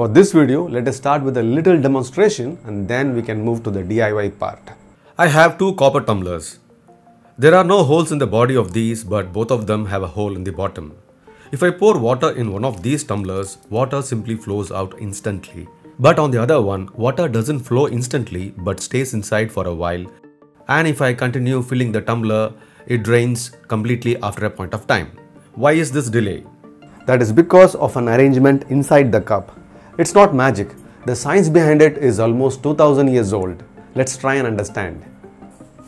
For this video, let us start with a little demonstration and then we can move to the DIY part. I have two copper tumblers. There are no holes in the body of these but both of them have a hole in the bottom. If I pour water in one of these tumblers, water simply flows out instantly. But on the other one, water doesn't flow instantly but stays inside for a while. And if I continue filling the tumbler, it drains completely after a point of time. Why is this delay? That is because of an arrangement inside the cup. It's not magic. The science behind it is almost 2000 years old. Let's try and understand.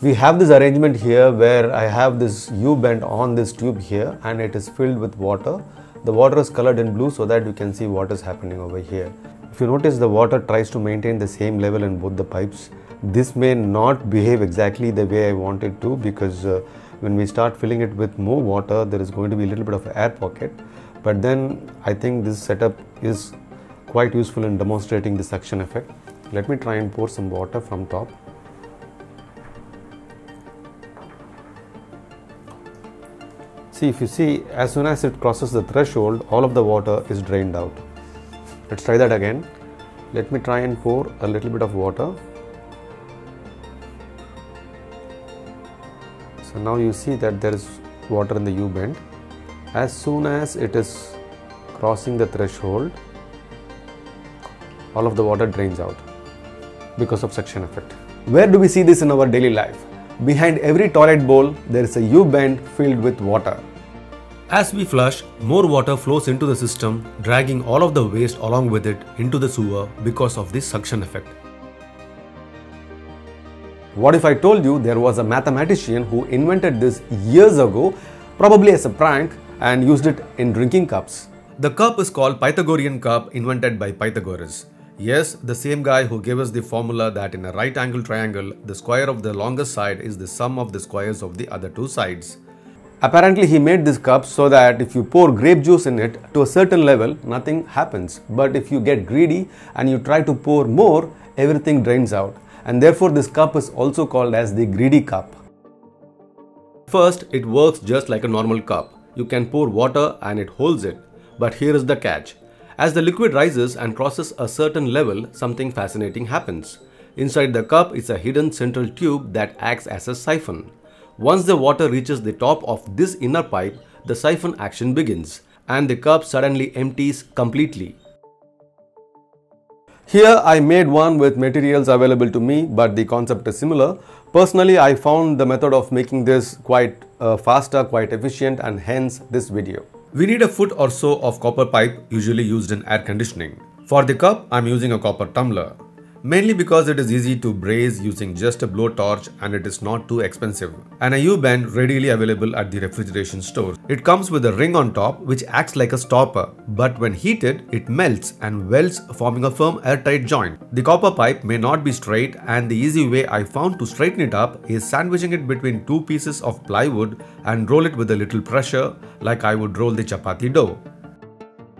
We have this arrangement here where I have this U-bend on this tube here and it is filled with water. The water is colored in blue so that you can see what is happening over here. If you notice the water tries to maintain the same level in both the pipes. This may not behave exactly the way I want it to because uh, when we start filling it with more water there is going to be a little bit of air pocket but then I think this setup is quite useful in demonstrating the suction effect. Let me try and pour some water from top. See if you see as soon as it crosses the threshold all of the water is drained out. Let's try that again. Let me try and pour a little bit of water. So now you see that there is water in the U-bend. As soon as it is crossing the threshold all of the water drains out because of suction effect. Where do we see this in our daily life? Behind every toilet bowl, there is a U-bend filled with water. As we flush, more water flows into the system, dragging all of the waste along with it into the sewer because of this suction effect. What if I told you there was a mathematician who invented this years ago, probably as a prank, and used it in drinking cups? The cup is called Pythagorean cup invented by Pythagoras. Yes, the same guy who gave us the formula that in a right angle triangle, the square of the longest side is the sum of the squares of the other two sides. Apparently he made this cup so that if you pour grape juice in it to a certain level, nothing happens. But if you get greedy and you try to pour more, everything drains out. And therefore this cup is also called as the greedy cup. First, it works just like a normal cup. You can pour water and it holds it. But here is the catch. As the liquid rises and crosses a certain level, something fascinating happens. Inside the cup is a hidden central tube that acts as a siphon. Once the water reaches the top of this inner pipe, the siphon action begins and the cup suddenly empties completely. Here I made one with materials available to me but the concept is similar. Personally I found the method of making this quite uh, faster, quite efficient and hence this video. We need a foot or so of copper pipe usually used in air conditioning. For the cup, I'm using a copper tumbler. Mainly because it is easy to braze using just a blowtorch and it is not too expensive. And a U-bend readily available at the refrigeration store. It comes with a ring on top which acts like a stopper, but when heated, it melts and welds forming a firm airtight joint. The copper pipe may not be straight and the easy way I found to straighten it up is sandwiching it between two pieces of plywood and roll it with a little pressure like I would roll the chapati dough.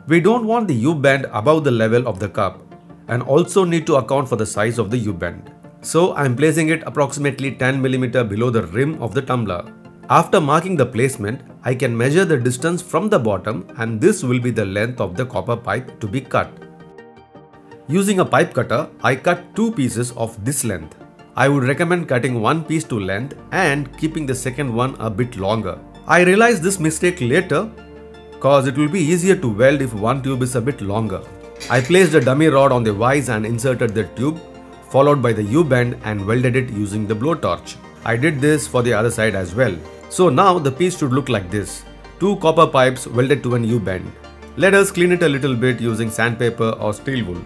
We don't want the U-bend above the level of the cup and also need to account for the size of the U-bend. So I'm placing it approximately 10mm below the rim of the tumbler. After marking the placement, I can measure the distance from the bottom and this will be the length of the copper pipe to be cut. Using a pipe cutter, I cut two pieces of this length. I would recommend cutting one piece to length and keeping the second one a bit longer. I realized this mistake later cause it will be easier to weld if one tube is a bit longer. I placed a dummy rod on the vise and inserted the tube, followed by the U-bend and welded it using the blowtorch. I did this for the other side as well. So now the piece should look like this. Two copper pipes welded to an U-bend. Let us clean it a little bit using sandpaper or steel wool.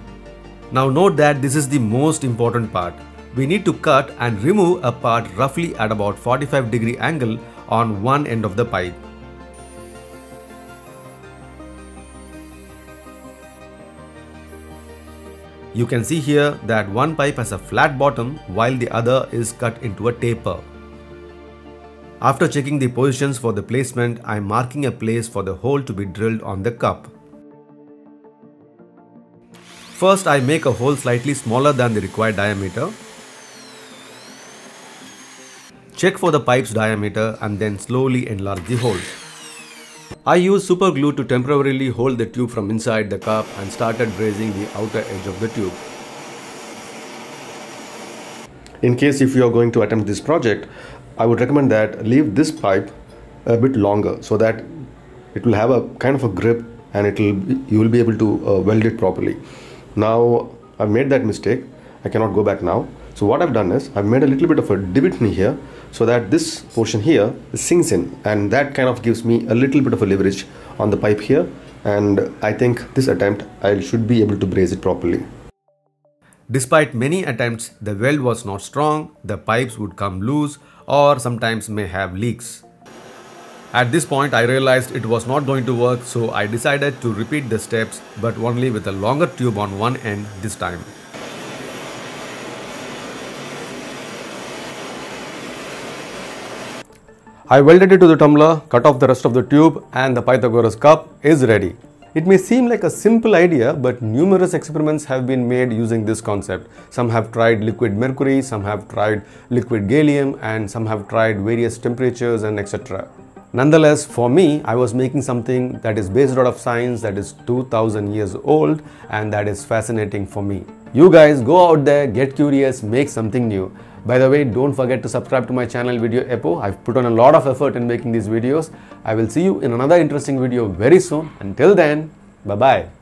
Now note that this is the most important part. We need to cut and remove a part roughly at about 45 degree angle on one end of the pipe. You can see here that one pipe has a flat bottom while the other is cut into a taper. After checking the positions for the placement, I am marking a place for the hole to be drilled on the cup. First, I make a hole slightly smaller than the required diameter. Check for the pipe's diameter and then slowly enlarge the hole. I used super glue to temporarily hold the tube from inside the cup and started brazing the outer edge of the tube. In case if you are going to attempt this project, I would recommend that leave this pipe a bit longer so that it will have a kind of a grip and it will you will be able to uh, weld it properly. Now I've made that mistake. I cannot go back now. So what I've done is I've made a little bit of a divot in here so that this portion here sinks in and that kind of gives me a little bit of a leverage on the pipe here and I think this attempt I should be able to braze it properly. Despite many attempts, the weld was not strong, the pipes would come loose or sometimes may have leaks. At this point, I realized it was not going to work, so I decided to repeat the steps but only with a longer tube on one end this time. I welded it to the tumbler, cut off the rest of the tube and the Pythagoras cup is ready. It may seem like a simple idea, but numerous experiments have been made using this concept. Some have tried liquid mercury, some have tried liquid gallium, and some have tried various temperatures and etc. Nonetheless, for me, I was making something that is based out of science that is 2000 years old and that is fascinating for me. You guys go out there, get curious, make something new. By the way, don't forget to subscribe to my channel Video Eppo. I've put on a lot of effort in making these videos. I will see you in another interesting video very soon. Until then, bye bye.